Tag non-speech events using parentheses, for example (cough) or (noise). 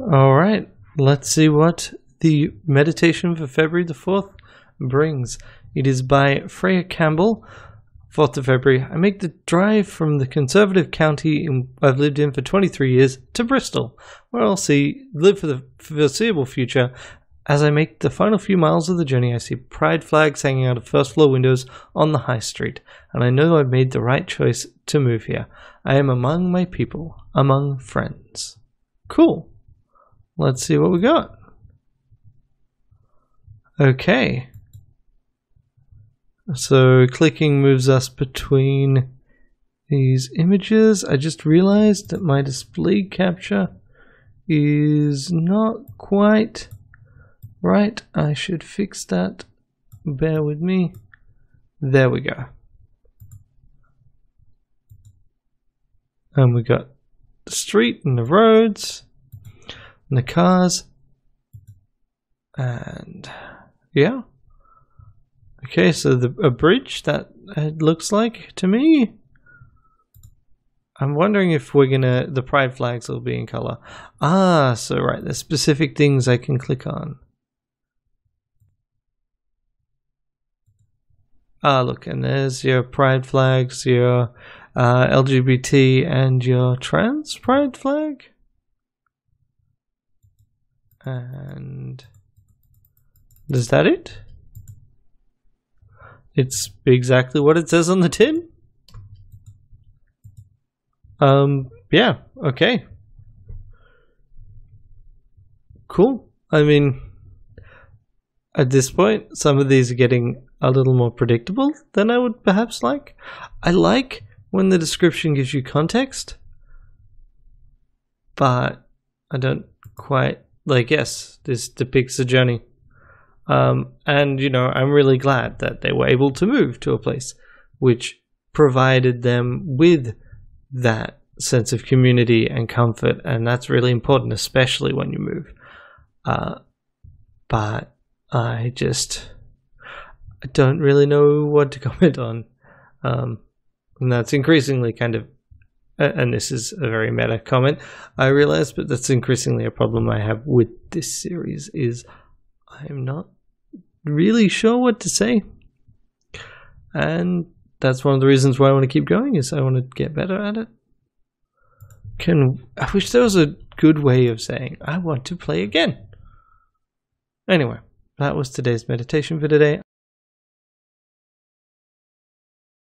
All right, let's see what the meditation for February the 4th brings. It is by Freya Campbell, 4th of February. I make the drive from the conservative county in, I've lived in for 23 years to Bristol, where I'll see live for the foreseeable future. As I make the final few miles of the journey, I see pride flags hanging out of first floor windows on the high street, and I know I've made the right choice to move here. I am among my people, among friends. Cool. Let's see what we got. Okay. So clicking moves us between these images. I just realized that my display capture is not quite right. I should fix that. Bear with me. There we go. And we got the street and the roads and the cars. And yeah. Okay, so the a bridge that it looks like to me. I'm wondering if we're gonna the pride flags will be in color. Ah, so right, there's specific things I can click on. Ah, look, and there's your pride flags, your uh, LGBT, and your trans pride flag. And is that it? It's exactly what it says on the tin. Um, yeah, okay. Cool. I mean, at this point, some of these are getting a little more predictable than I would perhaps like. I like when the description gives you context, but I don't quite like. Yes, this depicts a journey, um, and you know, I'm really glad that they were able to move to a place which provided them with that sense of community and comfort, and that's really important, especially when you move. Uh, but I just I don't really know what to (laughs) comment on, um, and that's increasingly kind of. And this is a very meta comment, I realize, but that's increasingly a problem I have with this series. Is I'm not really sure what to say, and that's one of the reasons why I want to keep going. Is I want to get better at it can I wish there was a good way of saying I want to play again. Anyway, that was today's meditation for today.